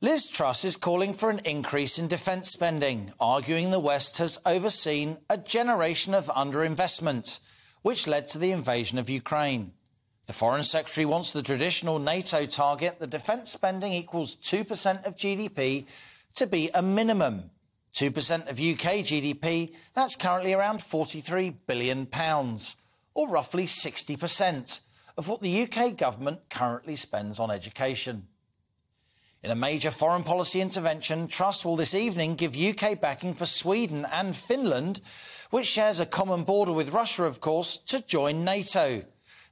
Liz Truss is calling for an increase in defence spending, arguing the West has overseen a generation of underinvestment, which led to the invasion of Ukraine. The Foreign Secretary wants the traditional NATO target that defence spending equals 2% of GDP to be a minimum. 2% of UK GDP, that's currently around £43 billion, or roughly 60% of what the UK government currently spends on education. In a major foreign policy intervention, Truss will this evening give UK backing for Sweden and Finland, which shares a common border with Russia, of course, to join NATO.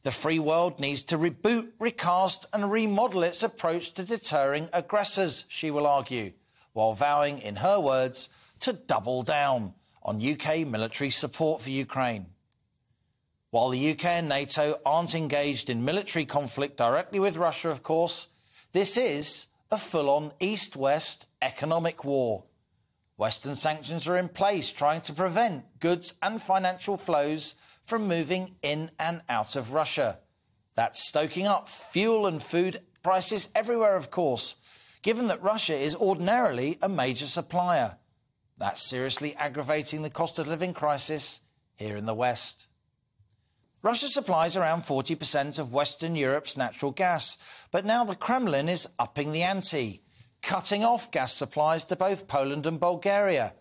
The free world needs to reboot, recast, and remodel its approach to deterring aggressors, she will argue, while vowing, in her words, to double down on UK military support for Ukraine. While the UK and NATO aren't engaged in military conflict directly with Russia, of course, this is a full on East West economic war. Western sanctions are in place trying to prevent goods and financial flows from moving in and out of Russia. That's stoking up fuel and food prices everywhere, of course, given that Russia is ordinarily a major supplier. That's seriously aggravating the cost of living crisis here in the West. Russia supplies around 40% of Western Europe's natural gas, but now the Kremlin is upping the ante, cutting off gas supplies to both Poland and Bulgaria.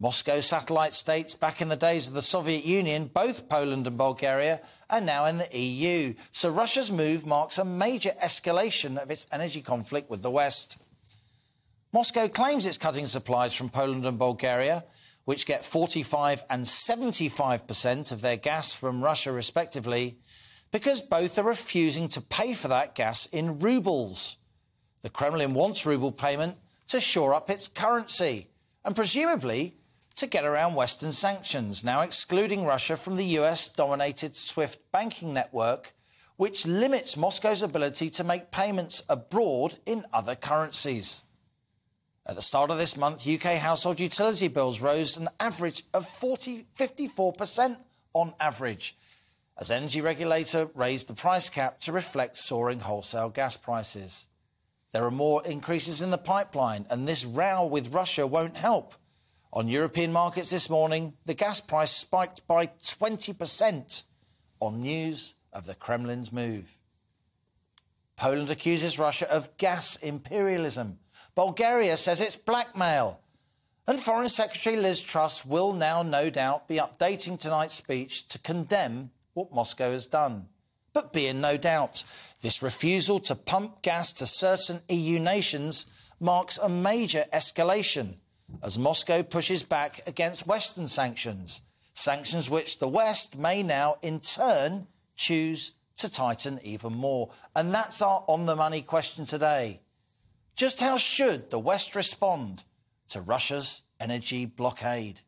Moscow satellite states back in the days of the Soviet Union, both Poland and Bulgaria, are now in the EU. So Russia's move marks a major escalation of its energy conflict with the West. Moscow claims it's cutting supplies from Poland and Bulgaria which get 45 and 75% of their gas from Russia, respectively, because both are refusing to pay for that gas in rubles. The Kremlin wants ruble payment to shore up its currency and presumably to get around Western sanctions, now excluding Russia from the US dominated SWIFT banking network, which limits Moscow's ability to make payments abroad in other currencies. At the start of this month, UK household utility bills rose an average of 40, 54% on average, as energy regulator raised the price cap to reflect soaring wholesale gas prices. There are more increases in the pipeline, and this row with Russia won't help. On European markets this morning, the gas price spiked by 20% on news of the Kremlin's move. Poland accuses Russia of gas imperialism Bulgaria says it's blackmail. And Foreign Secretary Liz Truss will now, no doubt, be updating tonight's speech to condemn what Moscow has done. But be in no doubt, this refusal to pump gas to certain EU nations marks a major escalation as Moscow pushes back against Western sanctions, sanctions which the West may now, in turn, choose to tighten even more. And that's our on the money question today. Just how should the West respond to Russia's energy blockade?